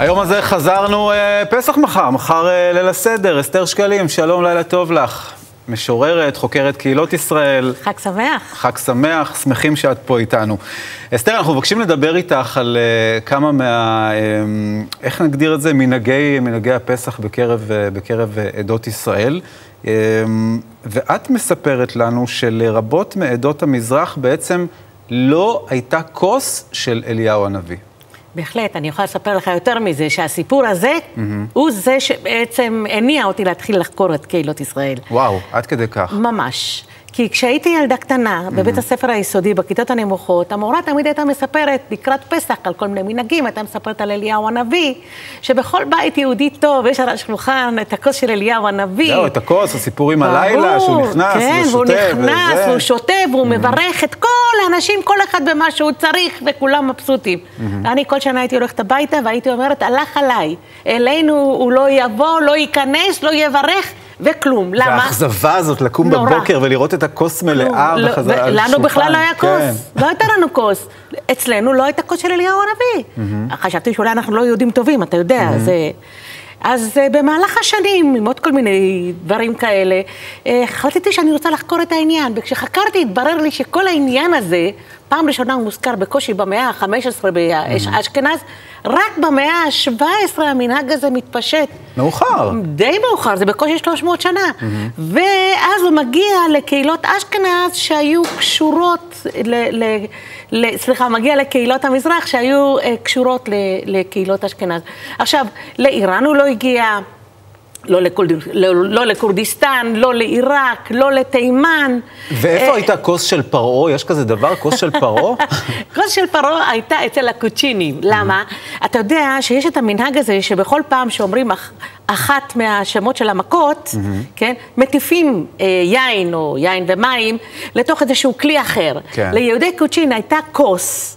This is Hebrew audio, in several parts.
היום הזה חזרנו אה, פסח מחר, מחר אה, ליל הסדר. אסתר שקלים, שלום, לילה טוב לך. משוררת, חוקרת קהילות ישראל. חג שמח. חג שמח, שמחים שאת פה איתנו. אסתר, אנחנו מבקשים לדבר איתך על uh, כמה מה... Uh, איך נגדיר את זה? מנהגי, מנהגי הפסח בקרב, uh, בקרב uh, עדות ישראל. Uh, ואת מספרת לנו שלרבות מעדות המזרח בעצם לא הייתה כוס של אליהו הנביא. בהחלט, אני יכולה לספר לך יותר מזה, שהסיפור הזה mm-hmm. הוא זה שבעצם הניע אותי להתחיל לחקור את קהילות ישראל. וואו, עד כדי כך. ממש. כי כשהייתי ילדה קטנה, mm-hmm. בבית הספר היסודי, בכיתות הנמוכות, המורה תמיד הייתה מספרת לקראת פסח על כל מיני מנהגים, הייתה מספרת על אליהו הנביא, שבכל בית יהודי טוב יש על השולחן את הכוס של אליהו הנביא. זהו, את הכוס, הסיפור עם הלילה, שהוא נכנס כן, ושותה. והוא נכנס, וזה. והוא שותה, והוא mm-hmm. מברך את כל האנשים, כל אחד במה שהוא צריך, וכולם מבסוטים. Mm-hmm. אני כל שנה הייתי הולכת הביתה והייתי אומרת, הלך עליי, אלינו הוא לא יבוא, לא ייכנס, לא יברך. וכלום. למה? והאכזבה הזאת, לקום נורא. בבוקר ולראות את הכוס מלאה לא, בחזרה על השולחן. לנו בכלל לא היה כוס, כן. לא הייתה לנו כוס. אצלנו לא הייתה כוס של אליהו הנביא. Mm-hmm. חשבתי שאולי אנחנו לא יהודים טובים, אתה יודע, mm-hmm. זה... אז uh, במהלך השנים, עם עוד כל מיני דברים כאלה, uh, החלטתי שאני רוצה לחקור את העניין. וכשחקרתי, התברר לי שכל העניין הזה, פעם ראשונה הוא מוזכר בקושי במאה ה-15 באשכנז, רק במאה ה-17 המנהג הזה מתפשט. מאוחר. די מאוחר, זה בקושי 300 שנה. ואז הוא מגיע לקהילות אשכנז שהיו קשורות, ל, ל, ל, סליחה, מגיע לקהילות המזרח שהיו uh, קשורות ל, לקהילות אשכנז. עכשיו, לאיראן הוא לא הגיע. לא, לקול, לא, לא לכורדיסטן, לא לעיראק, לא לתימן. ואיפה אה, הייתה כוס של פרעה? יש כזה דבר, כוס של פרעה? כוס של פרעה הייתה אצל הקוצ'ינים. למה? אתה יודע שיש את המנהג הזה שבכל פעם שאומרים אח, אחת מהשמות של המכות, כן, מטיפים אה, יין או יין ומים לתוך איזשהו כלי אחר. כן. ליהודי קוצ'ין הייתה כוס.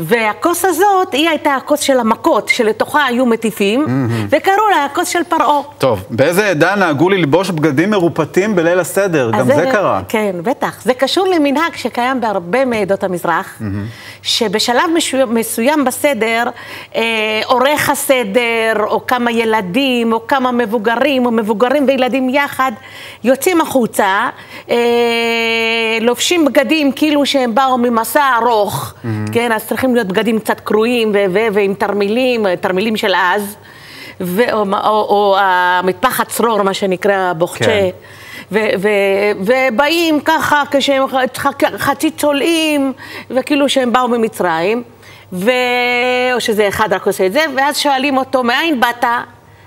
והכוס הזאת, היא הייתה הכוס של המכות, שלתוכה היו מטיפים, mm-hmm. וקראו לה הכוס של פרעה. טוב, באיזה עדה נהגו ללבוש בגדים מרופטים בליל הסדר? גם זה, זה קרה. כן, בטח. זה קשור למנהג שקיים בהרבה מעדות המזרח, mm-hmm. שבשלב מסוים, מסוים בסדר, אה, עורך הסדר, או כמה ילדים, או כמה מבוגרים, או מבוגרים וילדים יחד, יוצאים החוצה, אה, לובשים בגדים כאילו שהם באו ממסע ארוך, mm-hmm. כן, אז צריכים להיות בגדים קצת קרועים ועם תרמילים, תרמילים של אז, ו- או, או, או המטפחת צרור, מה שנקרא בוכצ'ה. כן. ובאים ככה כשהם חצי צולעים, וכאילו שהם באו ממצרים, ו... או שזה אחד רק עושה את זה, ואז שואלים אותו, מאין באת?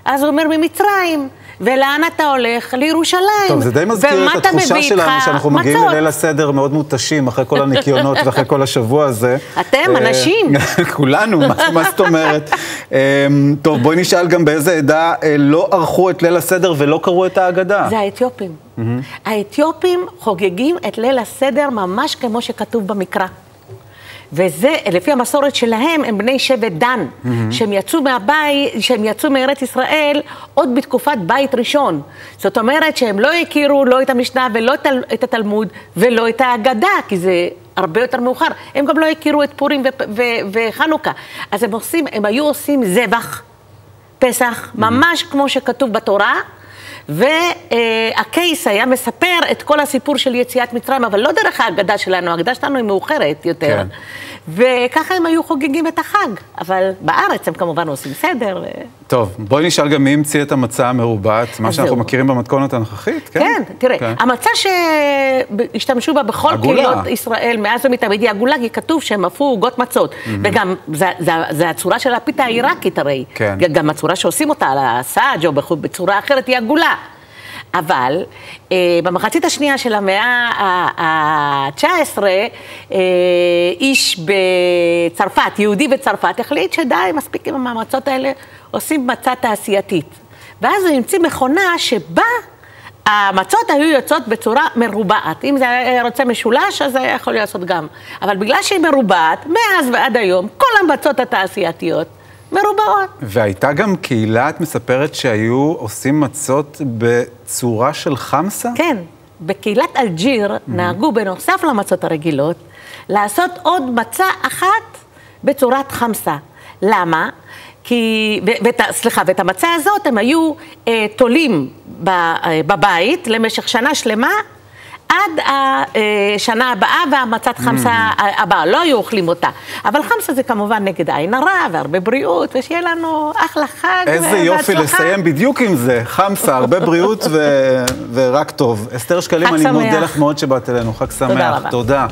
אז הוא אומר, ממצרים. ולאן אתה הולך? לירושלים. טוב, זה די מזכיר את התחושה שלנו, שאנחנו מגיעים לליל הסדר מאוד מותשים, אחרי כל הניקיונות ואחרי כל השבוע הזה. אתם, אה, אנשים. כולנו, מה זאת אומרת? אמ, טוב, בואי נשאל גם באיזה עדה אה, לא ערכו את ליל הסדר ולא קראו את ההגדה. זה האתיופים. האתיופים חוגגים את ליל הסדר ממש כמו שכתוב במקרא. וזה, לפי המסורת שלהם, הם בני שבט דן, mm-hmm. שהם יצאו מהבית, שהם יצאו מארץ ישראל עוד בתקופת בית ראשון. זאת אומרת שהם לא הכירו לא את המשנה ולא את התלמוד ולא את ההגדה, כי זה הרבה יותר מאוחר. הם גם לא הכירו את פורים וחנוכה. אז הם עושים, הם היו עושים זבח, פסח. ממש כמו שכתוב בתורה. והקייס היה מספר את כל הסיפור של יציאת מצרים, אבל לא דרך ההגדה שלנו, ההגדה שלנו היא מאוחרת יותר. כן. וככה הם היו חוגגים את החג, אבל בארץ הם כמובן עושים סדר. טוב, בואי נשאל גם מי המציא את המצה המרובעת, מה שאנחנו זהו. מכירים במתכונת הנוכחית, כן? כן, תראה, כן. המצה שהשתמשו בה בכל קהילות ישראל מאז ומתמיד היא עגולה, כי כתוב שהם עפו עוגות מצות, mm-hmm. וגם זה, הצורה של הפיתה העיראקית הרי, כן. גם הצורה שעושים אותה על הסאג' או בצורה אחרת היא עגולה. אבל אה, במחצית השנייה של המאה ה-19, אה, איש בצרפת, יהודי בצרפת, החליט שדי, מספיק עם המאמצות האלה, עושים מצה תעשייתית. ואז הוא המציא מכונה שבה המצות היו יוצאות בצורה מרובעת. אם זה היה רוצה משולש, אז זה היה יכול לעשות גם. אבל בגלל שהיא מרובעת, מאז ועד היום, כל המצות התעשייתיות מרובעות. והייתה גם קהילה, את מספרת, שהיו עושים מצות בצורה של חמסה? כן. בקהילת אלג'יר mm-hmm. נהגו, בנוסף למצות הרגילות, לעשות עוד מצה אחת בצורת חמסה. למה? כי, ואת, סליחה, ואת המצה הזאת הם היו אה, תולים ב, אה, בבית למשך שנה שלמה. עד השנה הבאה והמצת חמסה mm. הבאה, לא היו אוכלים אותה. אבל חמסה זה כמובן נגד עין הרע והרבה בריאות, ושיהיה לנו אחלה חג איזה יופי לסיים בדיוק עם זה, חמסה, הרבה בריאות ו... ורק טוב. אסתר שקלים, אני מודה לך מאוד שבאת אלינו, חג שמח. תודה. תודה.